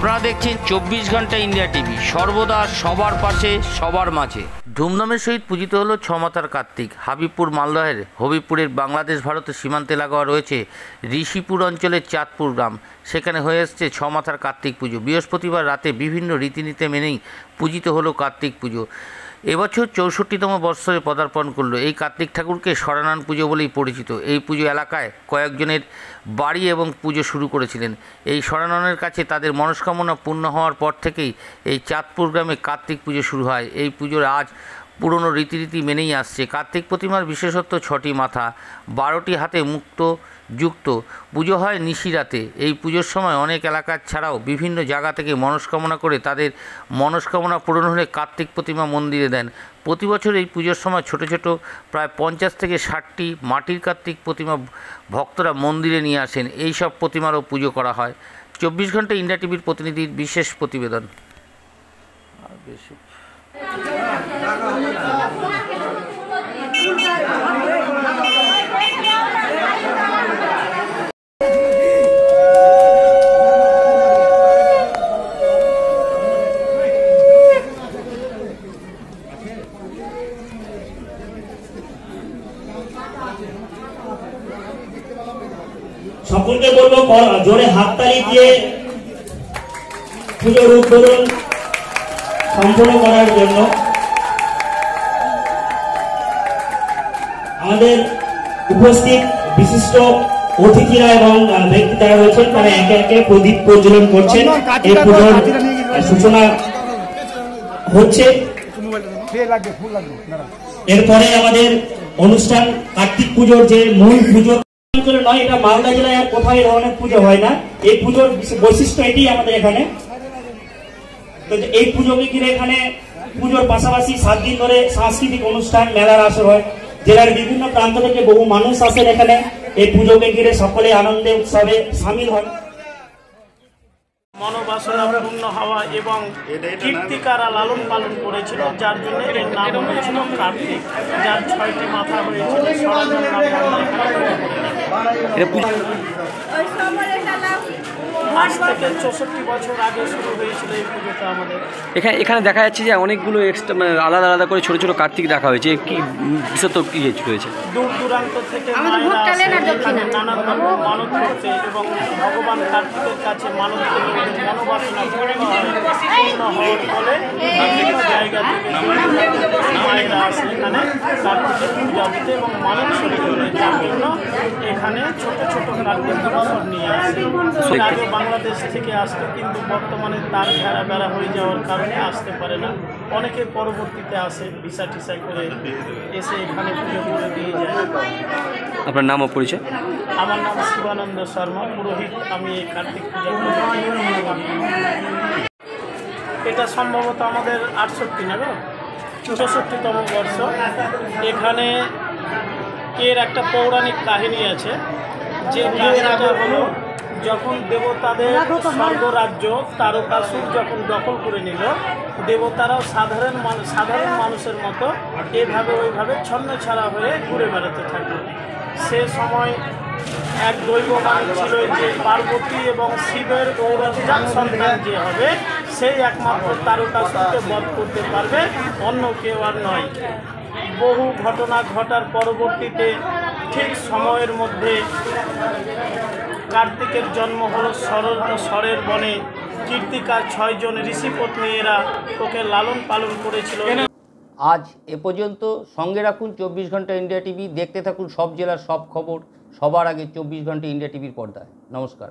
আপনারা দেখছেন চব্বিশ ঘণ্টা ইন্ডিয়া টিভি। সর্বদা সবার পাশে, সবার মাঝে। ধুমধামের সহিত পূজিত হলো ছমাতার কার্তিক। হাবিবপুর মালদহের হবিপুরের বাংলাদেশ ভারতের সীমান্তে লাগোয়া রয়েছে ঋষিপুর অঞ্চলের চাঁদপুর গ্রাম। সেখানে হয়ে এসছে ছমাথার কার্তিক পুজো। বৃহস্পতিবার রাতে বিভিন্ন রীতিনীতি মেনেই পূজিত হলো কার্তিক পুজো। এবছর চৌষট্টিতম বৎসরে পদার্পণ করল। এই কার্তিক ঠাকুরকে সরানান পুজো বলেই পরিচিত। এই পুজো এলাকায় কয়েকজনের বাড়ি এবং পুজো শুরু করেছিলেন। এই সরাননের কাছে তাদের মনস্কামনা পূর্ণ হওয়ার পর থেকেই এই চাঁদপুর গ্রামে কার্তিক পুজো শুরু হয়। এই পুজোর আজ পুরনো রীতিরীতি মেনেই আসছে। কার্তিক প্রতিমার বিশেষত্ব ছটি মাথা, বারোটি হাতে মুক্ত, যুক্ত। পুজো হয় নিশিরাতে। এই পুজোর সময় অনেক এলাকার ছাড়াও বিভিন্ন জায়গা থেকে মনস্কামনা করে তাদের মনস্কামনা পূরণ হলে কার্তিক প্রতিমা মন্দিরে দেন। প্রতি বছর এই পুজোর সময় ছোট ছোট প্রায় পঞ্চাশ থেকে ষাটটি মাটির কার্তিক প্রতিমা ভক্তরা মন্দিরে নিয়ে আসেন। এই সব প্রতিমারও পুজো করা হয়। চব্বিশ ঘণ্টা ইন্ডিয়া টিভির প্রতিনিধির বিশেষ প্রতিবেদন। আর বেশি সকলকে বলব জোরে হাততালি দিয়ে পুজোর উদ্বোধন। সম্পন্ন করার জন্য আমাদের উপস্থিত বিশিষ্ট অতিথিরা এবং ব্যক্তি যারা রয়েছেন তারা একে একে প্রদীপ প্রজ্বলন করছেন। এই পুজোর সূচনা হচ্ছে। এরপরে আমাদের অনুষ্ঠান কার্তিক পুজোর যে মূল পুজো নয় এটা মালদা জেলায় আর কোথাও এই ধরনের পুজো হয় না। এই পুজোর বিশ- বৈশিষ্ট্য এটি আমাদের এখানে। তো এই পুজোকে ঘিরে এখানে পুজোর পাশাপাশি সাত দিন ধরে সাংস্কৃতিক অনুষ্ঠান মেলার আসর হয়। জেলার বিভিন্ন প্রান্ত থেকে বহু মানুষ আসেন এখানে। এই পুজোকে ঘিরে সকলে আনন্দে উৎসবে সামিল হন। মনোবাসনা পূর্ণ হওয়া এবং কীর্তিকারা লালন পালন করেছিল যার জন্য এর নাম হয়েছিল কার্তিক যার ছয়টি মাথা হয়েছিল সরাজন এখানে পুজো করে থাকি। আজ থেকে চৌষট্টি বছর আগে শুরু হয়েছিল এই পুজোটা আমাদের। এখানে এখানে দেখা যাচ্ছে যে অনেকগুলো এক্সট্রা মানে আলাদা আলাদা করে ছোট ছোট কার্তিক রাখা হয়েছে। কি বিশেষত কি রয়েছে দূর দূরান্ত থেকে মানত এবং ভগবান কার্তিকের কাছে মানত করে মনোবাসনা পূর্ণ হয় পূর্ণ হওয়ার ফলে জায়গা থেকে মায়েরা আসে। এখানে কার্তিকের পূজা দিতে এবং মানত জন্য এখানে ছোট ছোট কার্তিকগুলো সব নিয়ে আসে। আগে বাংলাদেশ থেকে আসতো কিন্তু বর্তমানে তার ঘেরা বেড়া হয়ে যাওয়ার কারণে আসতে পারে না। অনেকে পরবর্তীতে আসে ভিসা টিসা করে এসে এখানে পুজো পুজো দিয়ে যায়। আপনার নাম ও পরিচয়? আমার নাম শিবানন্দ শর্মা পুরোহিত। আমি এই কার্তিক পূজা এটা সম্ভবত আমাদের আটষট্টি না গো? চৌষট্টিতম বর্ষ। এখানে এর একটা পৌরাণিক কাহিনী আছে যে হলো যখন দেবতাদের স্বর্গরাজ্য তারকাসুর যখন দখল করে নিল দেবতারাও সাধারণ মানুষ সাধারণ মানুষের মতো এভাবে ওইভাবে ছন্ন ছাড়া হয়ে ঘুরে বেড়াতে থাকল সে সময় এক দৈববান ছিল যে পার্বতী এবং শিবের ঔরজান সন্তান যে হবে সেই একমাত্র তারকাসুরকে বধ করতে পারবে অন্য কেউ আর নয়। বহু ঘটনা ঘটার পরবর্তীতে ঠিক সময়ের মধ্যে কার্তিকের জন্ম হলো সরল স্বরের বনে। কীর্তিকার ছয়জন ঋষিপত্নী এরা ওকে লালন পালন করেছিল। আজ এ পর্যন্ত সঙ্গে রাখুন চব্বিশ ঘণ্টা ইন্ডিয়া টিভি। দেখতে থাকুন সব জেলার সব খবর। সবার আগে চব্বিশ ঘণ্টা ইন্ডিয়া টিভির পর্দায়। নমস্কার।